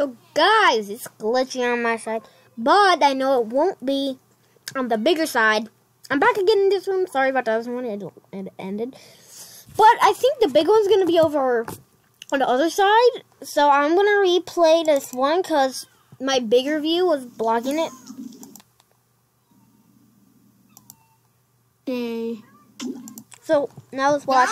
So guys, it's glitchy on my side, but I know it won't be on the bigger side. I'm back again in this room. Sorry about that one. It, ended. But I think the big one's going to be over on the other side. So I'm going to replay this one because my bigger view was blocking it. Okay. So now let's watch.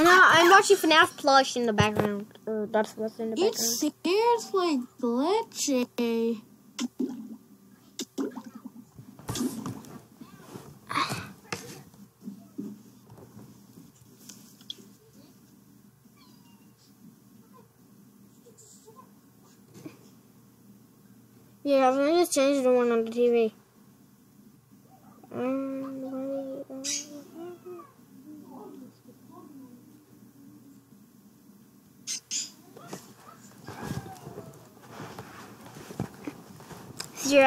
And now I'm watching FNAF plush in the background. Or that's what's in the background. It's seriously glitchy. Yeah, I'm gonna just change the one on the TV. Um,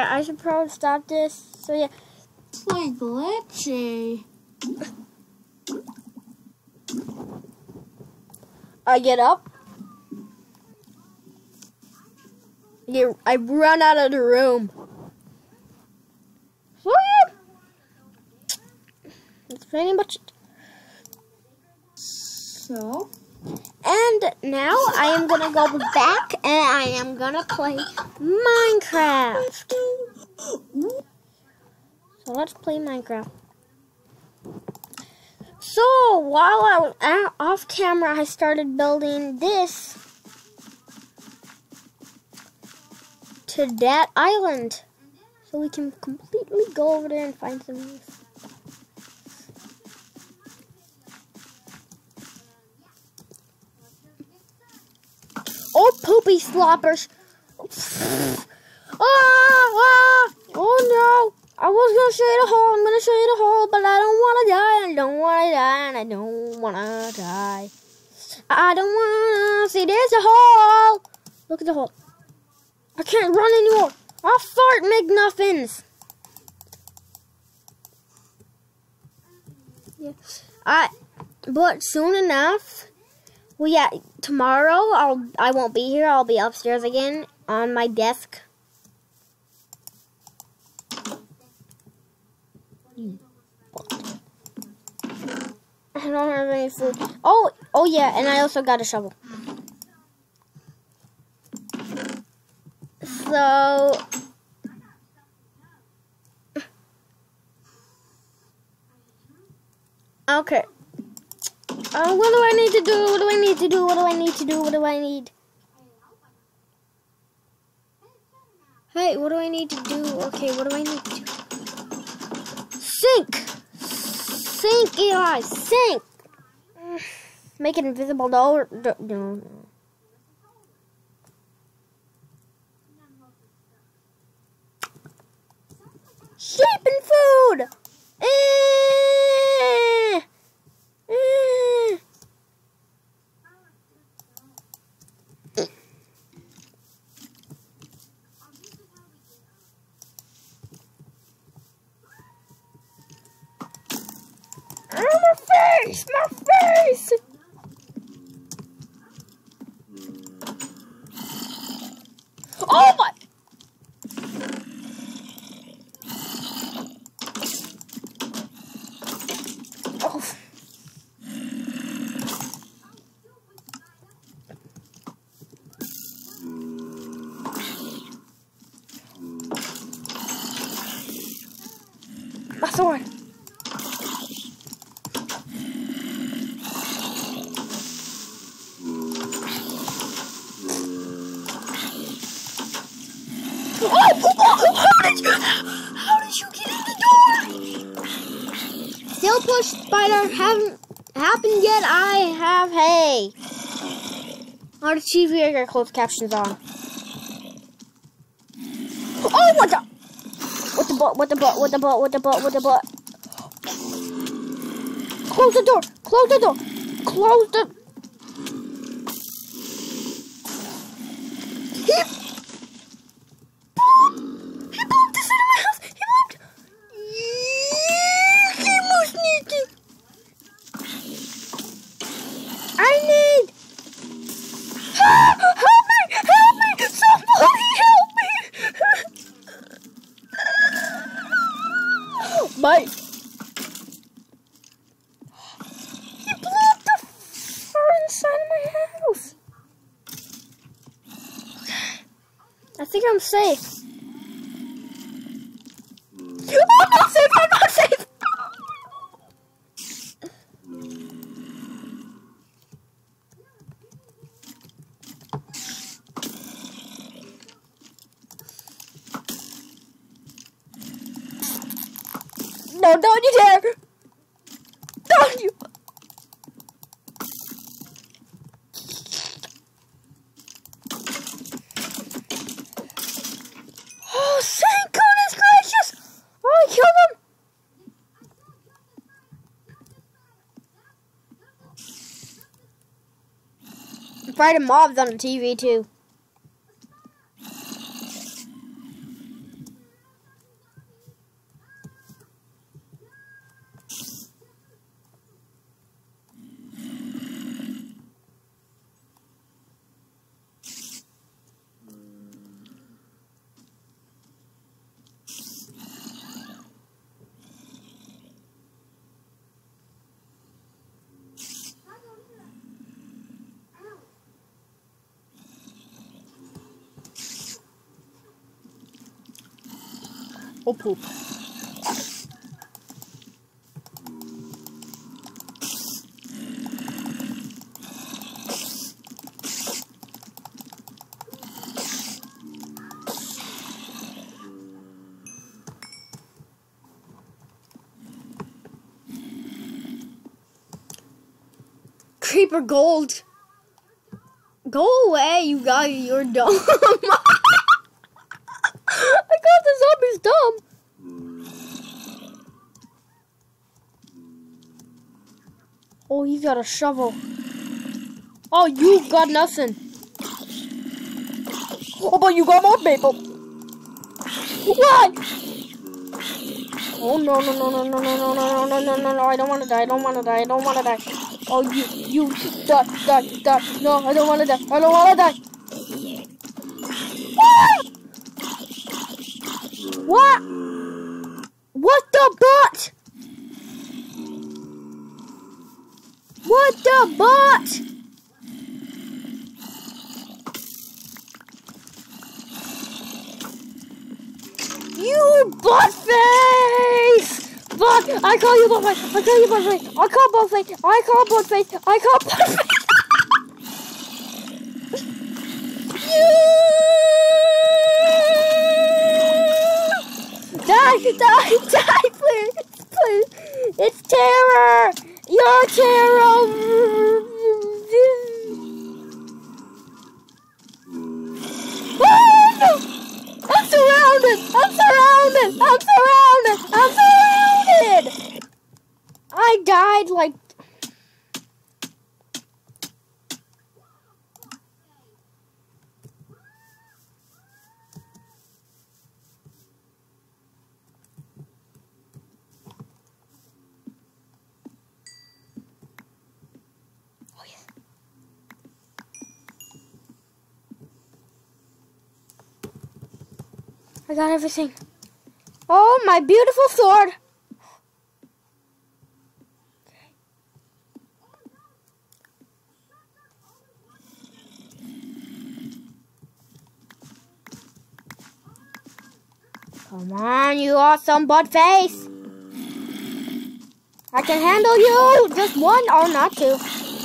yeah, I should probably stop this. So yeah, It's like glitchy. I get up. Yeah, I run out of the room. So yeah, that's pretty much it. So, And now I am gonna go back and I am gonna play Minecraft. So let's play Minecraft. So while I was off camera, I started building this to that island, so we can completely go over there and find some. Oh, poopy sloppers! ah, ah, oh no! I was gonna show you the hole. I'm gonna show you the hole, but I don't wanna die. I don't wanna die, and I don't wanna die. I don't wanna see. There's a hole. Look at the hole. I can't run anymore. I'll fart McNuffins. Yeah. I. But soon enough. Well, yeah. Tomorrow, I'll. I won't be here. I'll be upstairs again on my desk. I don't have any food. Oh, oh yeah, and I also got a shovel. So, okay. Uh, what do I need to do? What do I need to do? What do I need to do? What do I need? Hey, what do I need to do? Okay, what do I need to do? Sink! Sink, Eli! Sink! Make it invisible, no. No. Sheep and food! Eh, eh. Oh, my face! My face! Oh my! Oh. My sword. Oh, how did you? How did you get in the door? Still push spider haven't happened yet. I have hay. The TV, I got closed captions on. Oh, what the? What the butt? What the butt? What the butt? What the butt? What the butt? Close the door. Close the door. Close the. He. He bumped this into my house. He bumped. bite. He blew up the fur inside of my house. I think I'm safe. I'm not safe. I'm not safe. No, don't you dare! Don't you! Oh, thank goodness gracious! Oh, I killed him! Fighting mobs on the TV too. Oh poop. Creeper gold. Go away, you guy. You're dumb. I got the zombies dumb. Oh, he's got a shovel. Oh, you got nothing. Oh, but you got more people. What? Oh no no no no no no no no no no no no! I don't want to die! I don't want to die! I don't want to die! Oh you you die die die! No, I don't want to die! I don't want to die! You buttface! But I call you buttface. I call you buttface. I call buttface. I call buttface. I call buttface. I got everything. Oh, my beautiful sword. Come on, you awesome butt face. I can handle you. Just one. Oh, not two.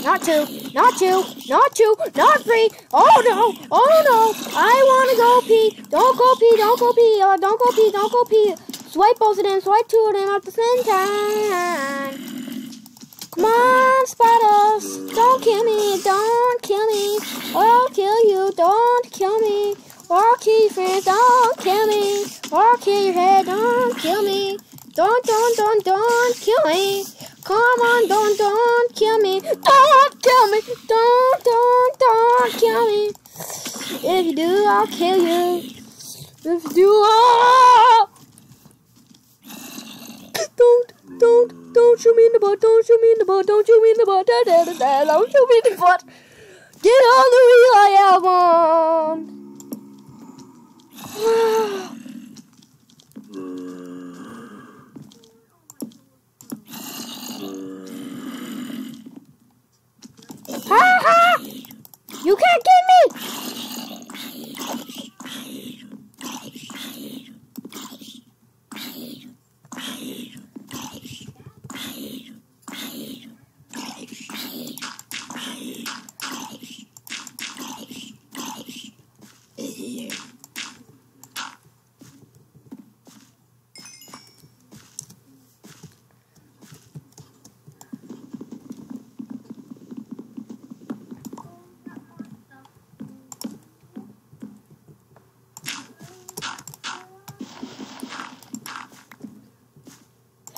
Not two. Not two. Not two. Not three. Oh no. Oh no. I want to go pee. Don't go pee. Don't go pee. Uh, don't go pee. Don't go pee. Swipe both of them. Swipe two of them at the same time. Come on, spiders. Don't kill me. Don't kill me. Or I'll kill you. Don't kill me. Or I'll kill your friends. Don't kill me. Or I'll kill your head. Don't kill me. Don't, don't, don't, don't kill me. Come on, don't, don't kill me. Don't kill me. Don't, don't, don't kill me. If you do, I'll kill you. If you do, oh! Don't, don't, don't shoot me in the butt. Don't shoot me in the butt. Don't shoot me in the butt. Da, da, da, da. Don't shoot me in the butt. Get on the wheel I am on. Ha ha! You can't get me!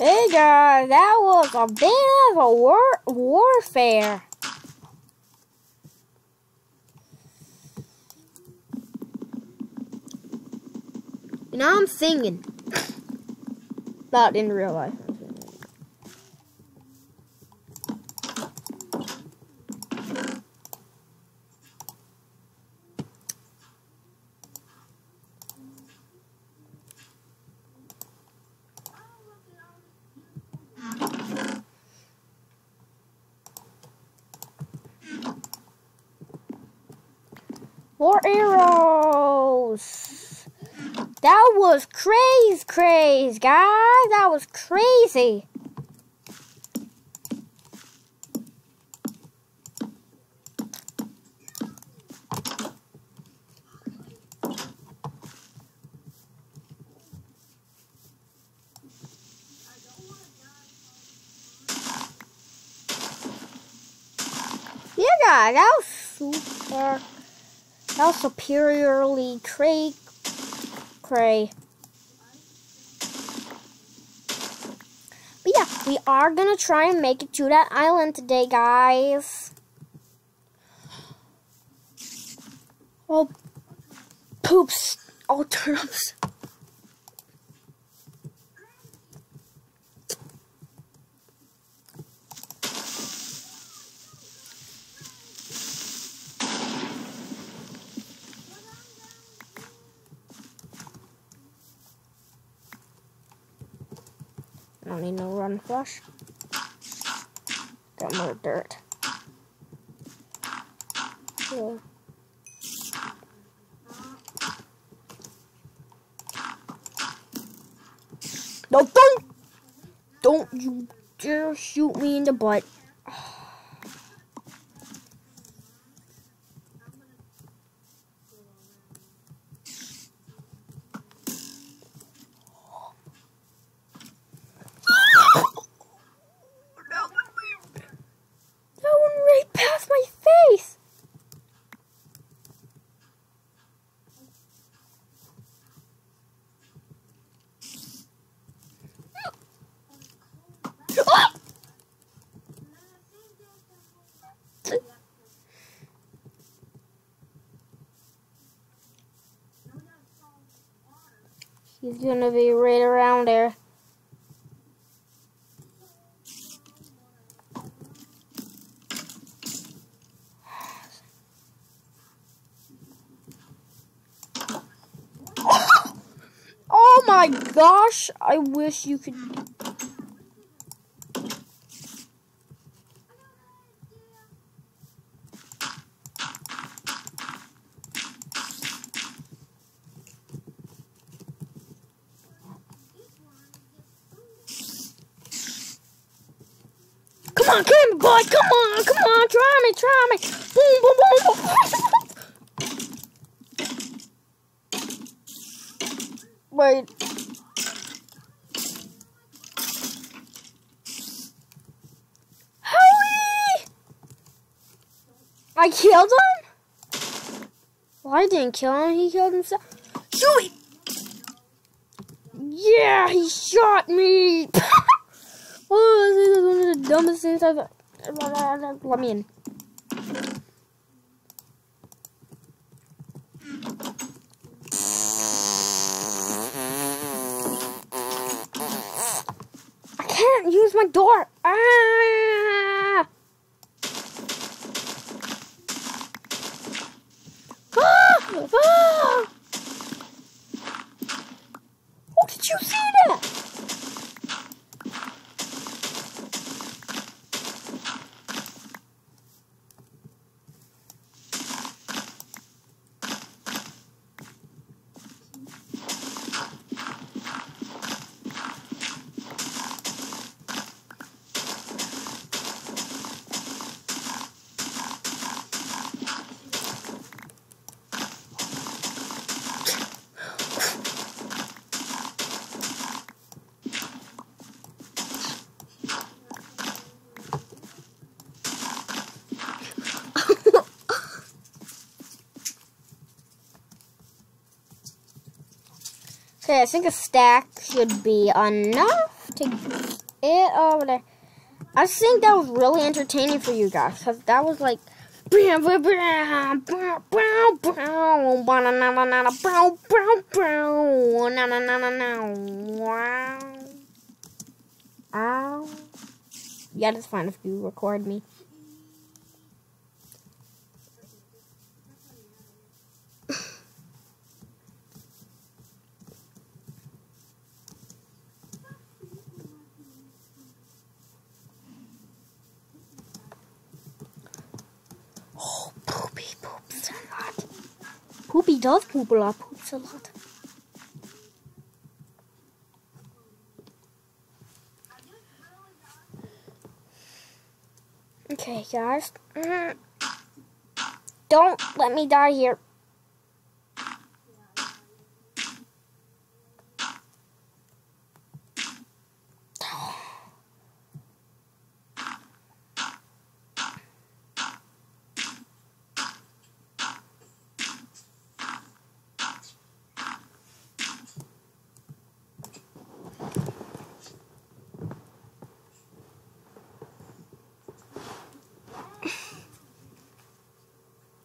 Hey guys, that was a bit of a war warfare. Now I'm singing. Not in real life. More arrows. That was crazy, crazy, guys. That was crazy. Yeah, guys, that was super. Was superiorly cray cray. But yeah, we are gonna try and make it to that island today, guys. Oh, poops. Oh, turnips. Don't need no run flush. Got more dirt. Yeah. No, don't! Don't you dare shoot me in the butt. That went right past my face. Ah! He's gonna be right around there. Oh my gosh, I wish you could. Come on, come on, boy, come on, come on, try me, try me. Boom, boom, boom, boom. Wait. Howie! I killed him? Well, I didn't kill him. He killed himself. Shoot! Yeah, he shot me. oh, this is one of the dumbest things I've. Let me in. I can't use my door. Ah! Ah! Ah! Oh, did you see that? Okay, I think a stack should be enough. Take it over there. I think that was really entertaining for you guys because that was like. Ow. Um, yeah, that's fine if you record me. Oh, Poopy poops a lot. Poopy does poop a lot, poops a lot. Okay, guys. Don't let me die here.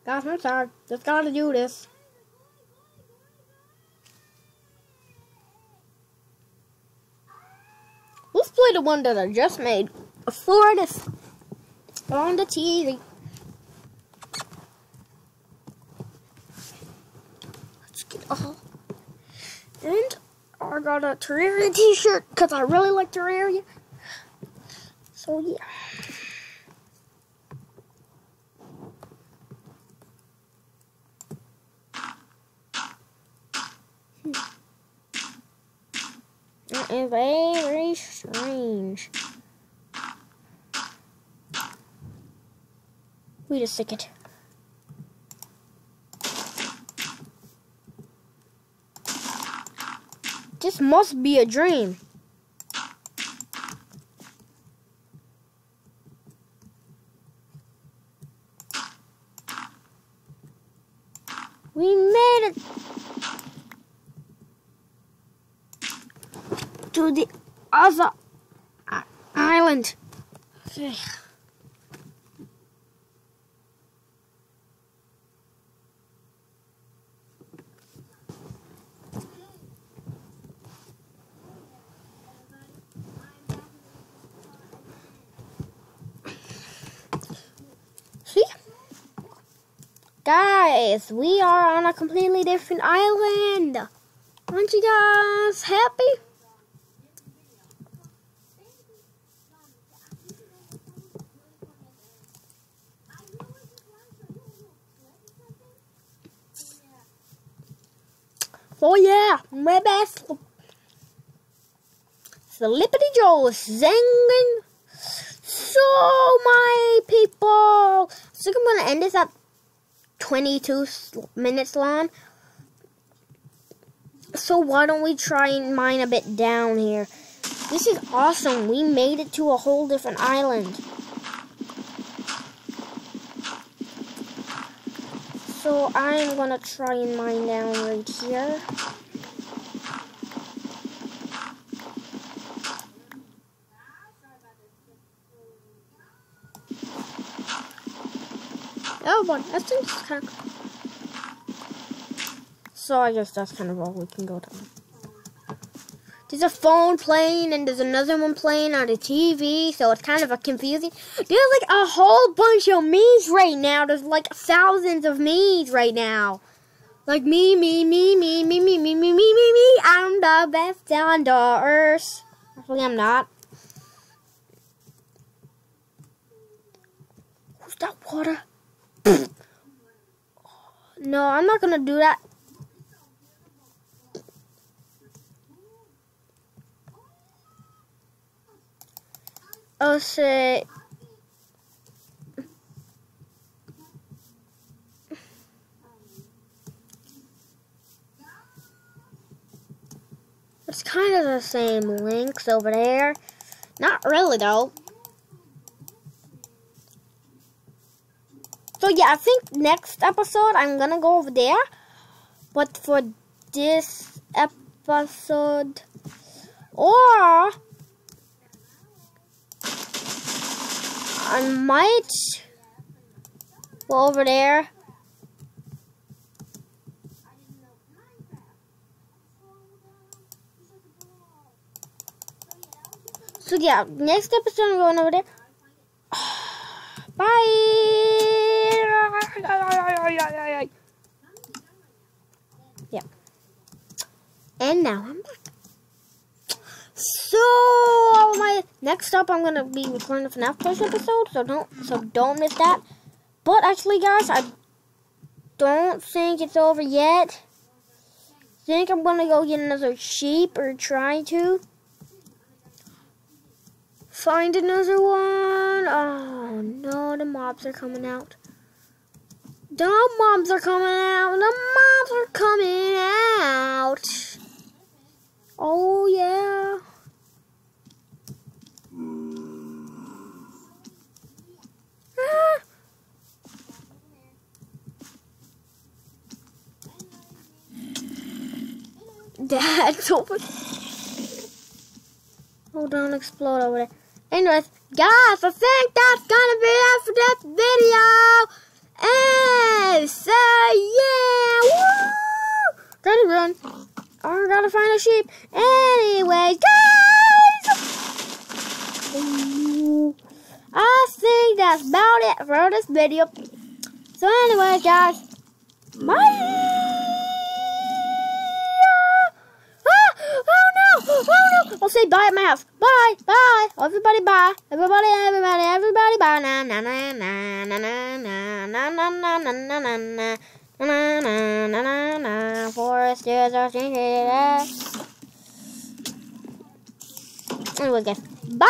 Guys, I'm sorry. Just gotta do this. Let's play the one that I just made. Florida on the TV. Let's get all. And I got a Terraria t-shirt because I really like Terraria. So yeah. Very strange. Wait a second. This must be a dream. We made it to the other i- island. Okay. See? Guys, we are on a completely different island. Aren't you guys happy? Oh yeah, my best. Flippity Joe singing. So my people. So I'm gonna end this at 22 minutes long. So why don't we try and mine a bit down here? This is awesome. We made it to a whole different island. So I'm gonna try and mine down right here. Oh, but I think. So I guess that's kind of all we can go down. There's a phone playing and there's another one playing on the TV, so it's kind of a confusing. There's like a whole bunch of me's right now. There's like thousands of me's right now. Like me, me, me, me, me, me, me, me, me, me, me. I'm the best on the earth. Actually, I'm not. Who's that water? No, I'm not gonna do that. Oh, I'll say. It's kind of the same links over there. Not really, though. So yeah, I think next episode I'm gonna go over there. But for this episode, or I might go over there. So yeah, next episode I'm going over there. Bye. Yeah. And now I'm back. So my next up, I'm gonna be recording the FNAF episode. So don't so don't miss that. But actually, guys, I don't think it's over yet. think I'm gonna go get another sheep or try to find another one. Oh no, the mobs are coming out. The mobs are coming out. The mobs are coming out. Oh yeah. Ah. Open. Hold on, explode over there. Anyways, guys, I think that's gonna be it for this video. And so yeah, woo! Gotta run. I gotta find a sheep. Anyway, guys, I think that's about this video. So anyway, guys, bye. Ah, oh! Oh! I'll say bye at my house. Bye, bye, everybody. Bye, everybody, everybody, everybody. Bye. Na na na na na na na na na na na na na na. Na na na na na. Forest is our Anyway, guys, bye.